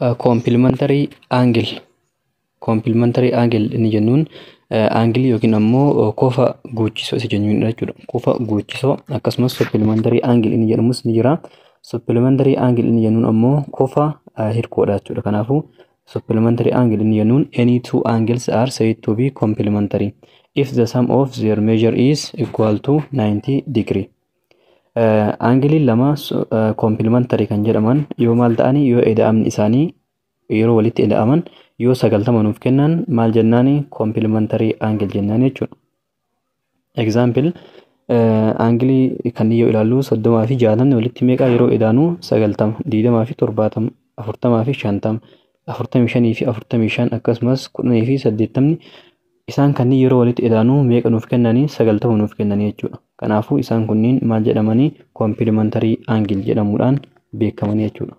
Koompilimantarii aangil Koompilimantarii aangil inni jennuun aangilii yookiin ammoo kofa guuchisoo isa jennuudha jechuudha. Kofa guuchisoo akkasumas suppilimantarii aangil inni jedhamus ni jira. Suppilimantarii aangil inni jennuun ammoo kofa hirkoodha jechuudha. Kanaafuu suppilimentary angle inni jennuun any two angles are said to be complementary if the sum of their measure is equal to 90 degree. Aangiliin lama complementary kan jedhaman yoo maal ta'ani yoo ida'amni isaanii yeroo walitti ida'aman yoo sagaltama nuuf kennan maal jennaani complementary angle jennaan jechuudha. Example aangilii kan yoo ilaallu soddomaa fi jaatamni walitti meeqaa yeroo idaanu sagaltama diidamaa fi torbaatama afurtamaa fi shantama afurtamii shanii fi afurtamii shan akkasumas kudhanii fi saddeettamni isaan kanneen yeroo walitti idaanuu meeqa nuuf kennanii sagaltama nuuf kennanii jechuudha. Kanaafuu isaan kunniin maal jedhamanii koompilimantarii aangil jedhamuudhaan beekamanii jechuudha.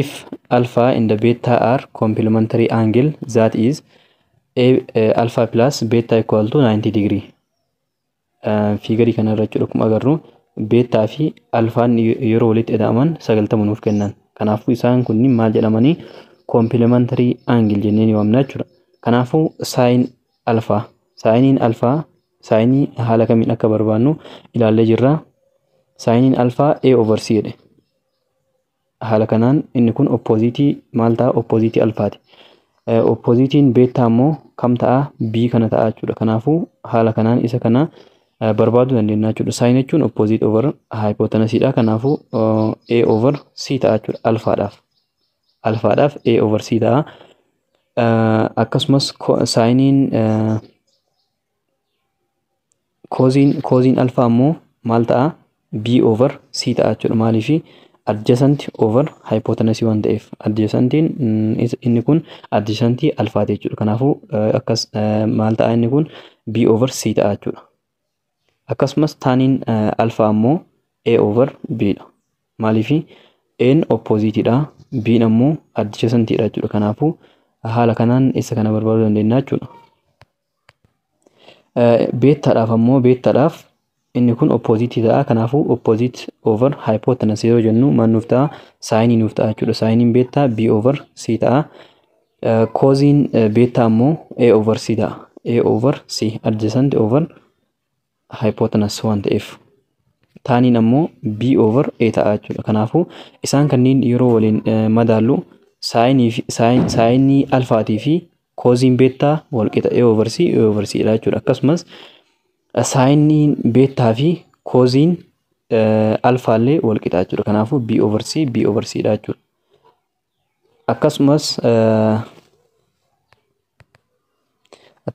If alpha and beta are complementary angle that is a, uh, alpha plus beta equal to 90 degree. Uh, fiigarii kanarra jechuudha akkuma agarru beetaa fi alfaan yeroo walitti ida'aman sagaltama nuuf kennan. Kanaafuu isaan kunniin maal jedhamanii koompilimantarii aangil jennee ni waamna jechuudha. Kanaafuu saayin alfaa saayiniin alfaa saayinii haala kamiin akka barbaannu ilaallee jirra. Saayiniin alfaa A over C jedhe. Haala kanaan inni kun oppoziitii maal ta'a oppoziitii alfaati. Oppoziitiin beetaa immoo kam ta'a B kana ta'a jechuudha. Kanaafuu haala kanaan isa kana barbaaduu dandeenya jechuudha. Saayin jechuun opposite over hypotenasiidha. Kanaafuu A over C ta'a jechuudha alfaadhaaf. Alfaadhaaf A over C ta'a. Akkasumas saayiniin kooziin kooziin alfaa immoo maal ta'a B over C ta'a jechuudha. Maaliif adjacent over hypotenasii waan ta'eef adjacentiin inni kun adjacentii alfaati jechuudha. Kanaafuu akkas maal ta'a inni kun B over C ta'a jechuudha. akkasumas taaniin alfaa ammoo A over B dha. Maaliif A'n oppoziitiidha. B'n ammoo adjacentiidha jechuudha. Kanaafuu haala kanaan isa kana barbaaduu dandeenya jechuudha. Beettaadhaaf ammoo beettaadhaaf inni kun oppoziitii ta'a. Kanaafuu oppoziit over hypotenuse yoo jennu maal nuuf ta'a saayinii nuuf ta'a jechuudha. Saayiniin beettaa B over C ta'a. Kooziin beettaa ammoo A over C ta'a. A over C adjacent over hypotenuse waan ta'eef taaniin ammoo b over a ta'a jechuudha. Kanaafuu isaan kanneen yeroo waliin madaallu saayinii alfaatii fi kooziin beettaa walqixa ee oovarsii ee oovarsiidha jechuudha. Akkasumas saayiniin beettaa fi kooziin alfaallee walqixa jechuudha. Kanaafuu bi oovarsii bi oovarsiidha jechuudha. Akkasumas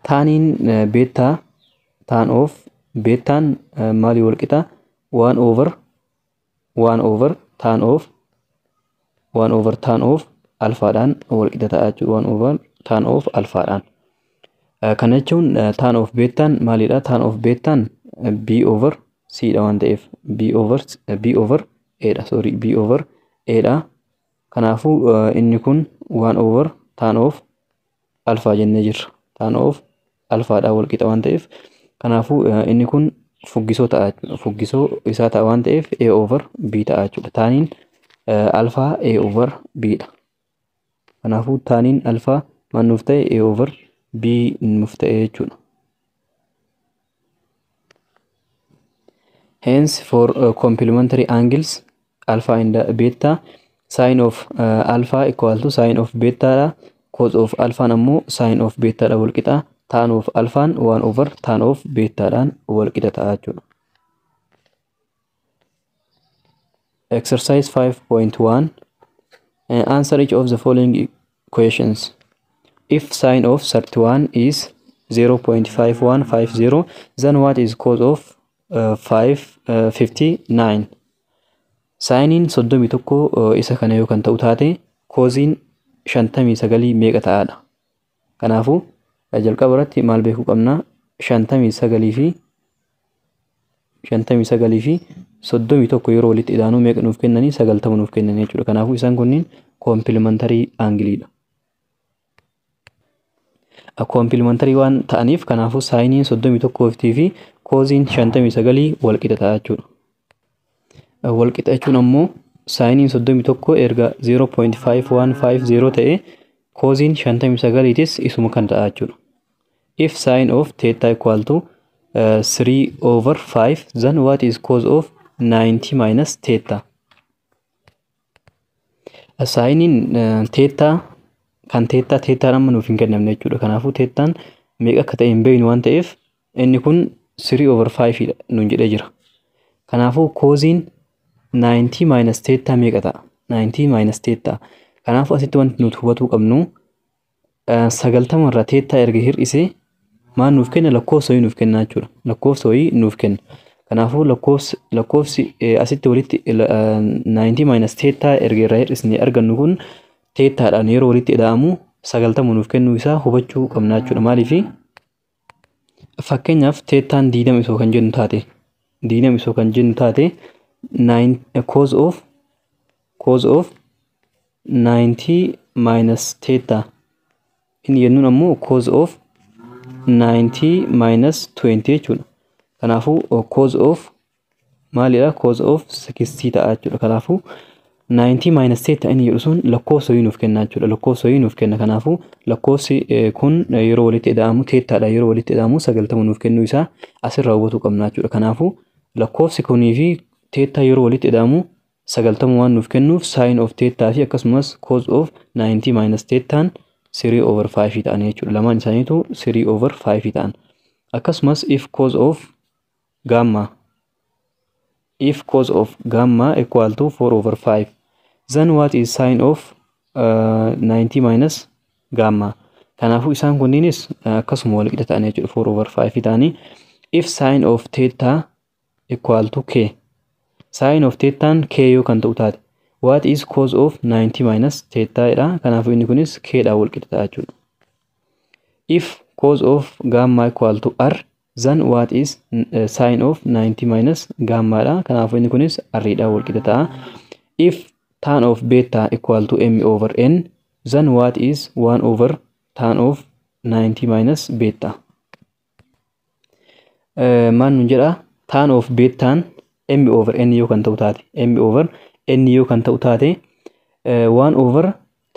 taaniin beettaa taan oof beettaan maalii walqixa waan oovar waan oovar taan oof waan oovar taan oof alfaadhaan walqixa ta'a jechuudha waan over taan of alfaadhaan. Kana jechuun taan of beettaan maalidha taan of beettaan b over c dha waan ta'eef b over b over a dha sorry b over a dha. Kanaafuu inni kun waan over taan of alfaa jennee jirra taan of alfaadhaan walqixa waan ta'eef Kanaafuu inni kun fuggisoo ta'a. Fuggisoo isaa ta'a waan ta'eef A over B ta'a jechuudha. Taaniin alfaa A over B dha. Kanaafuu taaniin alfaa maal nuuf ta'e A over B nuuf ta'e jechuudha. Hence for uh, complementary angles alpha and beta sine of uh, alpha equal to sine of beta dha. Cos of alpha ammoo sine of beta dha walqixa. taan of alfaan waan over taan of beettaadhaan walqixa ta'a jechuudha. Exercise 5.1 Answer each of the following questions. If sine of 31 is 0.5150 then what is cos of uh, 5, uh, 59? Saayiniin soddomii tokko isa kana yoo kan ta'u taate shantamii sagalii meeqa ta'aadha. Kanaafuu jalqaba irratti maal beekuu qabna shantamii sagalii fi shantamii sagalii fi soddomii tokko yeroo walitti idaanuu meeqa nuuf kennanii sagaltama nuuf kennanii jechuudha. Kanaafuu isaan kunniin koompilimantarii aangiliidha. Koompilimantarii waan ta'aniif kanaafuu saayiniin soddomii tokkootii fi kooziin shantamii sagalii walqixa ta'a jechuudha. wal qixa jechuun ammoo saayiniin soddomii tokko erga 0.5150 ta'e kooziin 59 isuma kan ta'a jechuudha. If sine of theta equal to uh, 3 over 5 then what is cos of 90 minus theta? Saayiniin uh, theta kan theta theta amma nuuf hin kennamne jechuudha. Kanaafuu thetaan meeqa akka ta'e hin beeknu waan ta'eef inni kun 3 over 5 nuun jedhee jira. Kanaafuu kooziin 90 minus theta meeqa ta'a? 90 minus theta. Kanaafuu asitti wanti nuti hubachuu qabnu sagaltama irraa theta erga hir'isee maal nuuf kenna lakkoofsa wayii nuuf kenna jechuudha. Lakkoofsa wayii nuuf kenna. Kanaafuu lakkoofsi lakkoofsi asitti walitti 90 minus theta erga irraa hir'isnee argannu kun theetaadhaan yeroo walitti ida'amu sagaltama nuuf kennuu isaa hubachuu qabna jechuudha. Maaliifi fakkeenyaaf theetaan diidama isoo kan jennu taate diidama isoo kan jennu taate cos of cos of 90 minus theta inni jennuun ammoo cos of 90 minus 20 jechuudha. Kanaafuu cos of maalidha? cos of 60 ta'a jechuudha. Kanaafuu 90 minus theta inni jedhu sun lakkoofsa nuuf kenna jechuudha. Lakkoofsa nuuf kenna. Kanaafuu lakkoofsi kun yeroo walitti ida'amu theetaadha yeroo walitti ida'amu sagaltama nuuf kennuu isaa asirraa hubachuu qabna jechuudha. Kanaafuu lakkoofsi kunii fi theetaa yeroo walitti ida'amu sagaltama waan nuuf kennuuf sin of theetaa fi akkasumas cos of 90 minus theetaan 3 over 5 ta'an jechuudha. Lamaan isaaniitu 3 over 5 ta'an. Akkasumas if cos of gamma if cos of gamma equal to 4 over 5 then what is sin of uh, 90 minus gamma? Kanaafuu isaan kunniinis akkasuma wal qixa ta'an jechuudha 4 over 5 ta'anii if sin of theta equal to k. Sin of thetaan k yoo kan ta'u taate. What is cos of 90 minus theta dha kanaafuu inni kunis k dhaan wal qixa ta'a jechuudha if cos of gamma equal to r then what is uh, sin of 90 minus gamma dha. Kanaafuu inni kunis r dhaan wal qixa ta'a if tan of beta equal to m over n then what is 1 over tan of 90 minus beta? Uh, maal nun jedha tan of betaan m over n yoo kan ta'u taate. m over n yoo kan ta'u taate uh, 1 over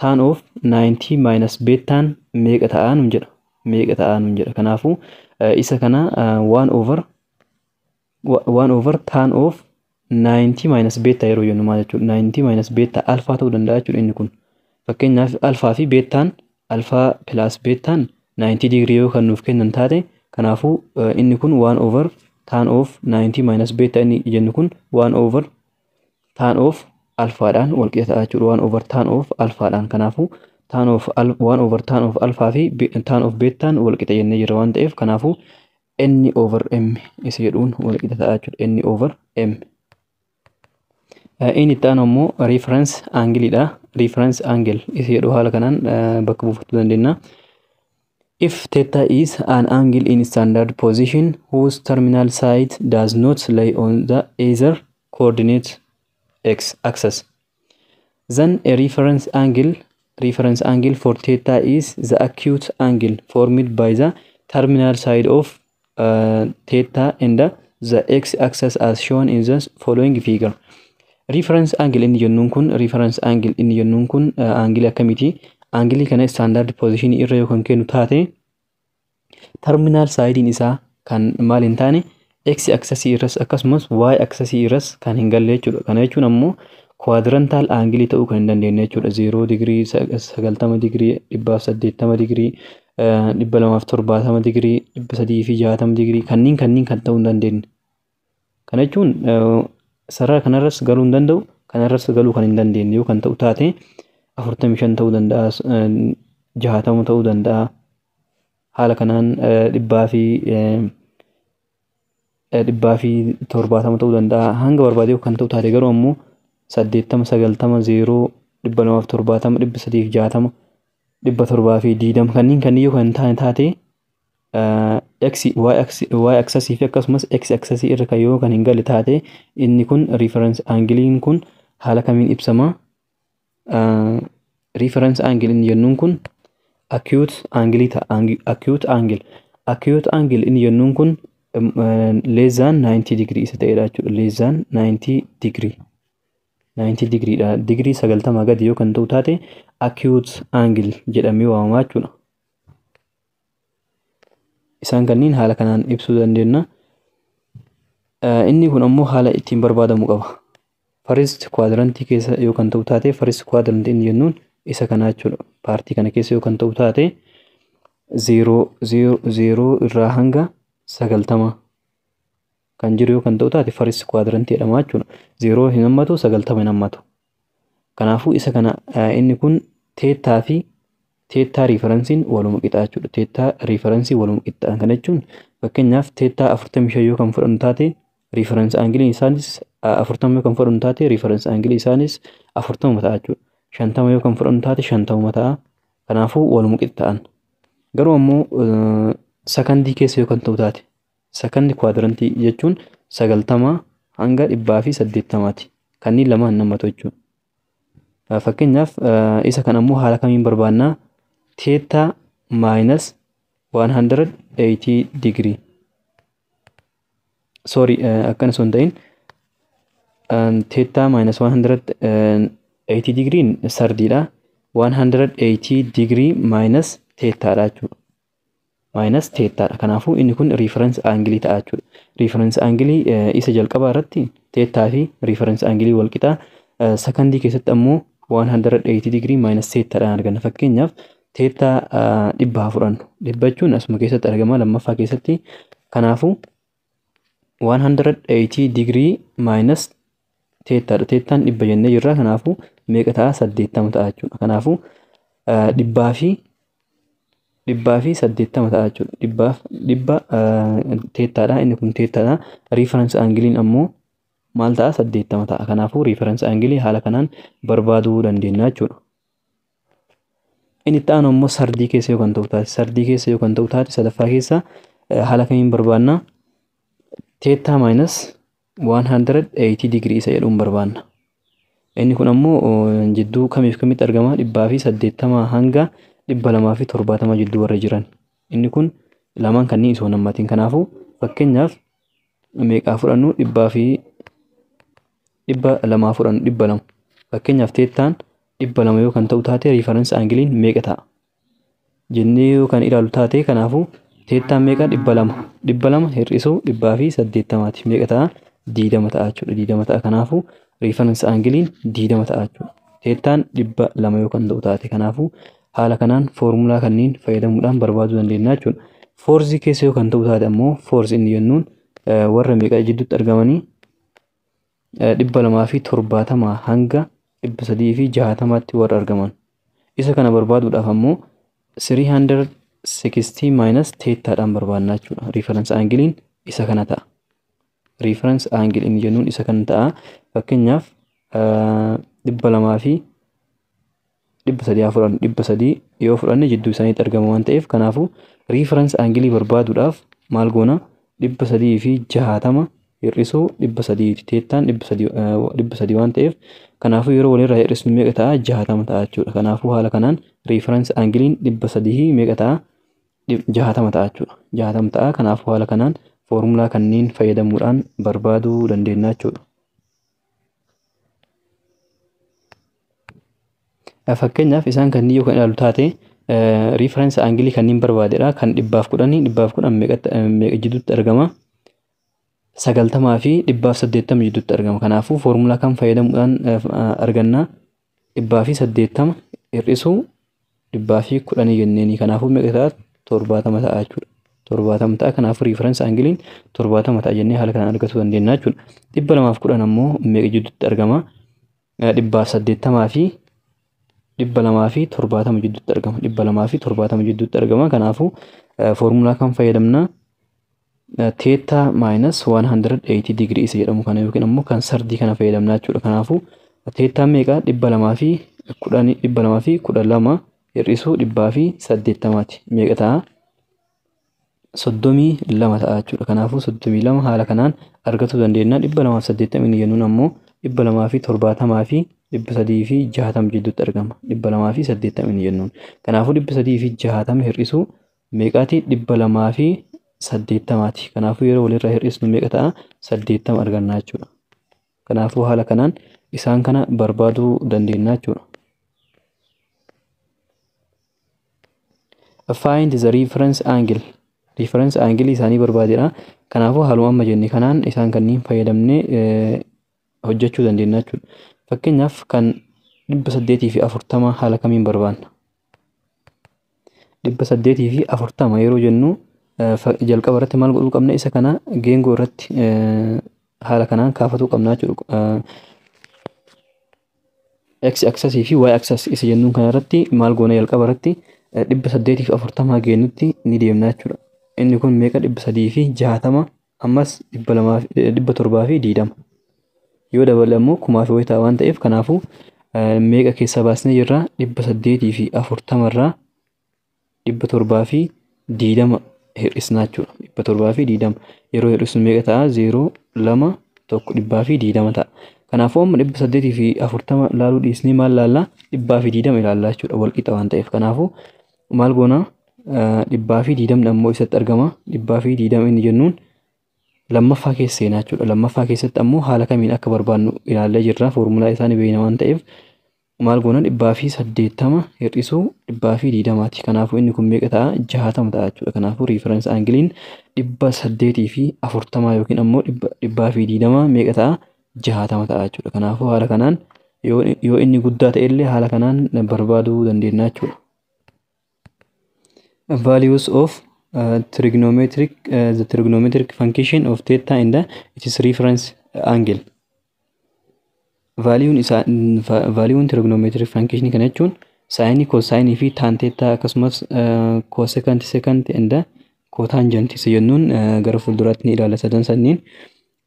tan of 90 minus betaan meeqa ta'a nun jedha? meeqa ta'a nun jedha. Kanaafuu uh, isa kana uh, 1 over 1 over tan of 90 minus beta yeroo jennu maal jechuudha? 90 minus beta alfaa ta'uu danda'a jechuudha inni kun. Fakkeenyaaf alfaa fi beetaan alfaa pilaas beetaan 90 digirii yoo kan nuuf kennan taate kanaafuu inni kun 1 over tan of 90 minus beta inni jennu kun 1 over tan of alfaadhaan wal qixa ta'a jechuudha. 1 over tan of alfaadhaan. Kanaafuu tan of 1 over tan of alfaa fi tan of beetaan wal qixa jennee jira waan ta'eef kanaafuu n over m isa jedhuun wal qixa ta'a jechuudha. n over m. inni itti aanu immoo reference angle-dha. Reference angle isa jedhu haala kanaan bakka buufachuu dandeenya. If theta is an angle in standard position whose terminal side does not lie on the either coordinate x axis, then a reference angle reference angle for theta is the acute angle formed by the terminal side of uh, theta and the x axis as shown in the following figure. Reference angle inni jennuun kun reference angle inni jennuun kun aangilii akkamiiti? Aangilii kana standard position irra yoo kan kennu taate terminal saayidiin isaa kan maal hin taane x aksasii irras akkasumas y aksasii irras kan hin galle jechuudha. Kana jechuun ammoo kwaadirantaal aangilii ta'uu kan hin dandeenye jechuudha. Zeeroo digirii, sagaltama digirii, dhibbaaf saddeettama digirii, dhibba lamaaf torbaatama digirii, dhibba sadii fi jaatama digirii kanneen kanneen kan ta'uu hin dandeenye. Kana jechuun sarara kanarras galuu hin danda'u kanarras galuu kan hin dandeenye yoo kan ta'u taate afurtamii shan ta'uu danda'a jahatama ta'uu danda'a haala kanaan dhibbaa fi dhibbaa fi torbaatama ta'uu danda'a. Hanga barbaade kan ta'u taate garuu ammoo saddeettama sagaltama zeeroo dhibba lamaaf torbaatama dhibba sadii fi jaatama dhibba torbaa fi diidama kanneen kanneen yoo kan taane taate y aksasii fi akkasumas x aksasii irra kan yoo kan hin galle taate inni kun reference aangiliin kun haala kamiin ibsama reference angle inni jennuun kun acute angle ta'a acute angle acute angle inni jennuun kun leezaan 90 digirii isa ta'edha jechuudha. Leezaan 90 digirii. 90 digriidha. Digirii 90 gadi yoo kan ta'u taate acute angle jedhamee waamamaa jechuudha. Isaan kanneen haala kanaan ibsuu dandeenya. Inni kun ammoo haala ittiin barbaadamu qaba. First quadrantii keessa yoo kan ta'u taate first quadrantii inni jennuun isa kana jechuudha. Paartii kana keessa yoo kan ta'u taate zeeroo irraa hanga sagaltama kan jiru yoo kan ta'u taate first quadrantii jedhama jechuudha. Zeeroo hin hammatu sagaltama hin hammatu. Kanaafuu isa kana inni kun teettaa fi teettaa riifaransiin waluma qixa jechuudha. Teettaa riifaransii waluma qixa kana jechuun fakkeenyaaf teettaa afurtamii shan yoo kan fudhannu taate riifaransi aangiliin isaanis afurtama yoo kan fudhannu taate riifaransi aangilii isaanis afurtama ta'a jechuudha. Shantama yoo kan fudhannu taate shantama ta'a. Kanaafuu waluma qixa ta'an. Garuu ammoo sakandii keessa yoo kan ta'u taate sakandii kwaadirantii jechuun sagaltama hanga dhibbaa fi saddeettamaati. Kanneen lamaan namatu jechuudha. Fakkeenyaaf isa kan ammoo haala kamiin barbaannaa teettaa maayinas 180 digirii. Sorry akkana osoo hin ta'in teettaa maayinas 180 digiriin sardiidha. 180 digirii maayinas teettaadha jechuudha. Maayinas teettaadha. Kanaafuu inni kun riifaransi aangilii ta'a jechuudha. Riifaransi aangilii isa jalqabaa irratti teettaa fi riifaransi aangilii wal qixaa. Sakandii keessatti ammoo 180 digirii maayinas teettaadhaan arganna. Fakkeenyaaf teettaa dhibba haa fudhannu. Dhibba jechuun asuma keessatti argama lammaffaa keessatti. Kanaafuu 180 digirii maayinas teettaadha. Teettaan dhibba jennee jirra. Kanaafuu meeqa ta'a? Saddeettama ta'a jechuudha. Kanaafuu dhibbaa fi dhibbaa fi saddeettama ta'a jechuudha. Dhibbaaf dhibba teettaadha. Inni kun teettaadha. Riifaransi aangiliin ammoo maal ta'a? Saddeettama ta'a. Kanaafuu riifaransi aangilii haala kanaan barbaaduu dandeenya jechuudha. Inni itti aanu ammoo sardii keessa yoo kan ta'u taate sardii keessa yoo kan ta'u taate sadaffaa keessa haala kamiin barbaanna? Teettaa maayinas 180 digirii isa jedhuun barbaanna. Inni kun ammoo jidduu kamiif kamitti argama? Dhibbaa fi saddeettama hanga dhibba lamaa fi torbaatama jidduu warra jiran. Inni kun lamaan kanneen osoo nammatiin. Kanaafuu fakkeenyaaf meeqaa fudhannu dhibbaa fi dhibba lamaa fudhannu dhibba lama. Fakkeenyaaf teettaan dhibba lama yoo kan ta'u taate riifaransi aangiliin meeqa ta'a? Jennee yoo kan ilaallu taate kanaafuu teettaan meeqa dhibba lama dhibba lama hir'isuu dhibbaa fi saddeettamaati meeqa ta'a? Diidama ta'a jechuudha. Diidama ta'a kanaafuu riifaransi aangiliin diidama ta'a jechuudha. Teettaan dhibba lama yoo kan ta'u taate kanaafuu haala kanaan foormulaa kanneen fayyadamuudhaan barbaaduu dandeenya jechuudha. Foorzii keessa yoo kan ta'u taate ammoo foorzi inni jennuun warra meeqa jidduutti argamanii dhibba lamaa fi torbaatamaa hanga dhibba sadii fi jahatamaatti warra argaman. Isa kana barbaaduudhaaf ammoo 360 minus teettaadhaan barbaadna jechuudha. Riifaransi aangiliin isa kana ta'a. Riifaransi aangil inni jennuun isa kana ta'a. Fakkeenyaaf dhibba lamaa fi dhibba sadii haa fudhannu dhibba sadii yoo fudhanne jidduu isaaniitti argama waan ta'eef kanaafuu riifaransi aangilii barbaaduudhaaf maal goona dhibba sadii fi jahatama hir'isuu dhibba sadiiti teettaan dhibba sadii waan ta'eef kanaafuu yeroo walirraa hir'isnu meeqa ta'a jahatama ta'a jechuudha kanaafuu haala kanaan riifaransi aangiliin dhibba sadii meeqa ta'a jahatama ta'a jechuudha jahatama ta'a kanaafuu haala kanaan foormulaa kanneen fayyadamuudhaan barbaaduu dandeenya jechuudha. Fakkeenyaaf isaan kanneen yoo kan ilaalu taate riifaransi aangilii kanneen barbaadedha. Kan dhibbaaf kudhanii dhibbaaf kudhan meeqa jidduutti argama? Sagaltamaa fi dhibbaaf saddeettama jidduutti argama. Kanaafuu foormulaa kan fayyadamuudhaan arganna dhibbaa fi saddeettama hir'isuu dhibbaa fi kudhanii jenneeni. Kanaafuu meeqa ta'a? Torbaatama ta'a jechuudha. Torbaatama ta'a. Kanaafuu riifaransi aangiliin torbaatama ta'a jennee haala kanaan argachuu dandeenya jechuudha. Dhibba lamaaf kudhan ammoo meeqa jidduutti argama? Dhibbaaf saddeettamaa fi dhibba lamaa fi torbaatama jidduutti argama. Dhibba lamaa fi torbaatama jidduutti argama. Kanaafuu foormulaa kan fayyadamna teettaa maayinas 180 digirii isa jedhamu kana yookiin ammoo kan sardii kana fayyadamna jechuudha. Kanaafuu teettaa meeqa dhibba lamaa fi kudhanii dhibba lamaa fi kudha lama hir'isuu dhibbaa fi saddeettamaati. Meeqa ta'a? Soddomii lama ta'a jechuudha. Kanaafuu soddomii lama haala kanaan argachuu dandeenya. Dhibba lamaaf saddeettamii jennuun ammoo dhibba lamaa fi torbaatamaa fi dhibba sadii fi jahatama jidduutti argama. Dhibba lamaa fi saddeettamii jennuun. Kanaafuu dhibba sadii fi jahatama hir'isuu meeqaati? Dhibba lamaa fi saddeettamaati. Kanaafuu yeroo walirraa hir'isnu meeqa ta'a? Saddeettama arganna jechuudha. Kanaafuu haala kanaan isaan kana barbaaduu dandeenya jechuudha. Find the reference angle. Reference angle isaanii barbaadedha. Kanaafuu haaluma amma jenne kanaan isaan kanniin fayyadamnee hojjechuu dandeenya jechuudha. Fakkeenyaaf kan dhibba saddeetii fi afurtama haala kamiin barbaanna? Dhibba saddeetii fi afurtama yeroo jennu jalqaba irratti maal godhuu qabna? Isa kana geengoo irratti haala kanaan kaafatuu qabna jechuudha. X axis fi Y axis isa jennuun kana irratti maal goona jalqaba irratti dhibba saddeetii fi afurtama geennutti ni deemna jechuudha. Inni kun meeqa dhibba sadii fi jaatama ammas lamaa dhibba torbaa fi diidama. Yoo dabale ammoo kumaa fi wayitaa waan ta'eef kanaafuu meeqa keessaa baasnee jirra dhibba saddeetii fi afurtama irraa dhibba torbaa fi diidama hir'isnaa jechuudha. Dhibba torbaa fi diidama yeroo hir'isnu meeqa ta'a? Zeeroo lama tokko dhibbaa fi diidama ta'a. Kanaafuu amma dhibba saddeetii fi afurtama ilaaluu dhiisnee maal ilaallaa? Dhibbaa fi diidama ilaallaa jechuudha walqixa waan ta'eef. Kanaafuu maal goona? Dhibbaa fi diidamni ammoo isatti argama. Dhibbaa fi diidama inni jennuun lammaffaa keessa seenaa jechuudha. Lammaffaa keessatti ammoo haala kamiin akka barbaannu ilaallee jirra. Foormulaa isaanii beekna waan ta'eef maal goona dhibbaa fi saddeettama hir'isuu dhibbaa fi diidamaati. Kanaafuu inni kun meeqa ta'a? Jahatama ta'a jechuudha. Kanaafuu riiferensi aangiliin dhibba saddeetii fi afurtamaa yookiin ammoo dhibbaa fi diidama meeqa ta'a? Jahatama ta'a jechuudha. Kanaafuu haala kanaan yoo inni guddaa ta'e illee haala kanaan barbaaduu dandeenya jechuudha. Values of uh, trigonometric uh, the trigonometric function of theta in the its reference angle. Valuun isaa valuun trigonometric function kana jechuun saayinii kosaayinii fi taan teettaa akkasumas kosekant sekant inda kootaanjanti isa jennuun gara fuulduraatti ni ilaalla sadan sanniin.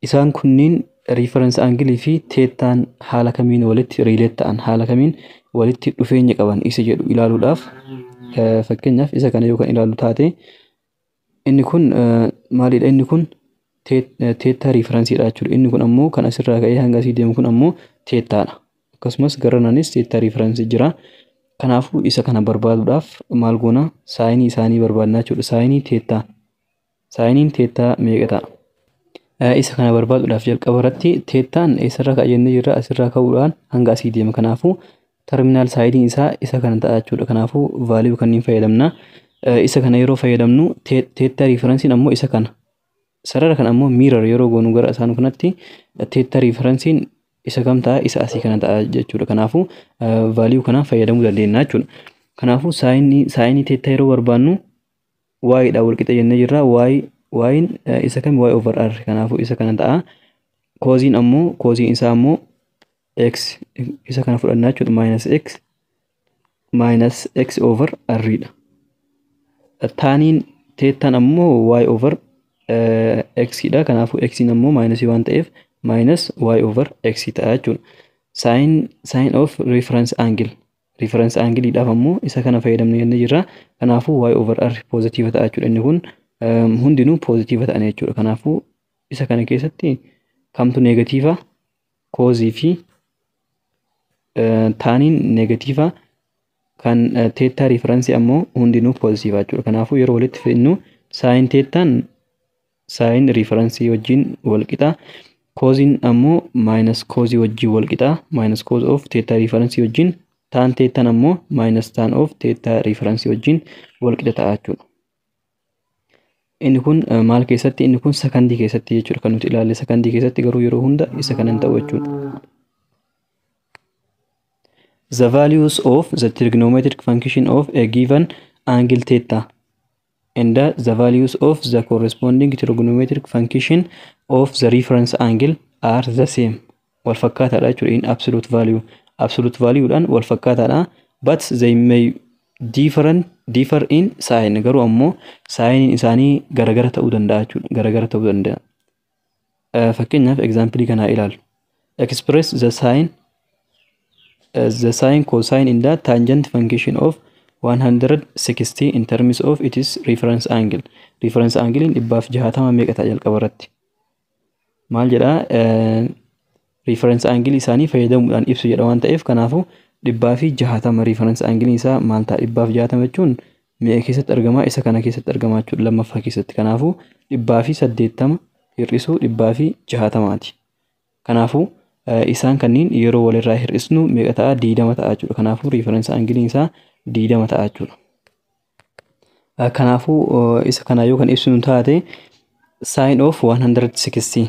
Isaan kunniin reference angle fi teettaan haala kamiin walitti riileet ta'an haala kamiin walitti dhufeenya qaban isa jedhu ilaaluudhaaf fakkeenyaaf isa kana yoo kan ilaallu taate inni kun maalidha inni kun teettaa riiferansiidha jechuudha. Inni kun ammoo kan asirraa ka'ee hanga asii deemu kun ammoo teettaadha. Akkasumas garanaanis teettaa riiferansii jira. Kanaafuu isa kana barbaaduudhaaf maal goona? Saayinii isaanii barbaadna jechuudha. Saayinii teettaa. Saayiniin teettaa meeqa ta'a? Isa kana barbaaduudhaaf jalqaba irratti teettaan eessarraa ka'a jennee jirra? Asirraa ka'uudhaan hanga asii deema. Kanaafuu terminaal saayiniin isaa isa kana ta'a jechuudha. Kanaafuu vaaliyuu kanniin fayyadamna. Isa kana yeroo fayyadamnu teettaa riiferansiin ammoo isa kana. Sarara kan ammoo miirar yeroo goonu gara isaan kanatti teettaa riiferansiin isa kam ta'a isa asii kana ta'a jechuudha. Kanaafuu vaaliyuu kanaan fayyadamuu dandeenya jechuudha. Kanaafuu saayinii saayinii teettaa yeroo barbaannu waa'idha walqixa jennee jirra waa'ii waa'iin isa kam waa'ee over r kanaafuu isa kana ta'a. Kooziin ammoo kooziin isaa ammoo x isa kana fudhannaa jechuudha. Minus x minus x over r dha taaniin teettaan ammoo y over x dha. Kanaafuu x ammoo minus waan ta'eef over x ta'a jechuudha sign sign of reference angle reference angle dhaaf ammoo isa kana fayyadamne jennee jirra kanaafuu y over r positive ta'a jechuudha inni kun hundinuu positive ta'an jechuudha kanaafuu isa kana keessatti kamtu negatiiva koozii fi taaniin negatiiva kan teettaa riiferansii ammoo hundinuu poozitiiva jechuudha. Kanaafuu yeroo walitti fidnu saayin teettaan saayin riiferansii wajjin walqixa. Kooziin ammoo maayinus koozii wajjin walqixa. Maayinus kooz of teettaa riiferansii wajjin taan teettaan ammoo maayinus taan of teettaa riiferansii wajjin walqixa ta'a jechuudha. Inni kun maal keessatti inni kun sakandii keessatti jechuudha kan nuti ilaalle sakandii keessatti garuu yeroo hunda isa kanan ta'u jechuudha. the values of the trigonometric function of a given angle theta and the values of the corresponding trigonometric function of the reference angle are the same. Wal fakkaataadha jechuudha in absolute value. Absolute value dhaan wal fakkaataadha but they may different differ in sign. Garuu ammoo saayiniin isaanii garagara ta'uu danda'a jechuudha. Garagara ta'uu danda'a. Fakkeenyaaf example kanaa ilaalu. Express the sign as the sine cosine in the tangent function of 160 in terms of its reference angle. Reference angle in dhibbaaf jahatama meeqa ta'a jalqaba irratti. Maal jedha? Reference angle isaanii fayyadamuudhaan ibsu jedha waan ta'eef kanaafu dhibbaa fi jahatama reference angle isaa maal ta'a? Dhibbaaf jahatama jechuun meeqa keessatti argama isa kana keessatti argama jechuudha lammaffaa keessatti. Kanaafuu dhibbaa fi saddeettama hir'isuu dhibbaa fi jahatamaati. Kanaafuu isaan kanneen yeroo walirraa hir'isnu meeqa ta'a? Diidama ta'a jechuudha. Kanaafuu riifarensi aangiliin isaa diidama ta'a jechuudha. Kanaafuu isa kana yoo kan ibsinu taate sign of 160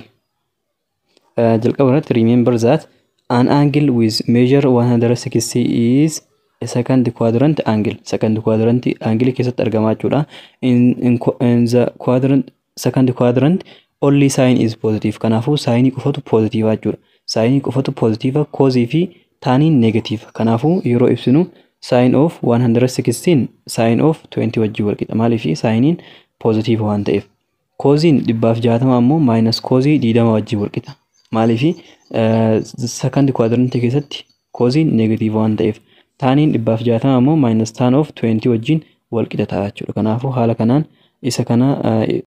jalqaba irratti remember that an angle with measure 160 is second quadrant angle. Second quadrant angle keessatti argamaa jechuudha. In, in, in the quadrant second quadrant only sign is positive. Kanaafuu saayinii qofatu positive jechuudha saayinii qofatu positive koozii fi taaniin negative. Kanaafuu yeroo ibsinu sign of 116 sign of 20 wajjin walqixa maaliif saayiniin positive waan ta'eef? Kooziin dhibbaaf jaatama ammoo maayinus koozii diidama wajjin walqixa maaliif second quadrant keessatti kooziin negative waan ta'eef taaniin dhibbaaf jaatama ammoo maayinus taan of 20 wajjin walqixa ta'a jechuudha. Kanaafuu haala kanaan isa kana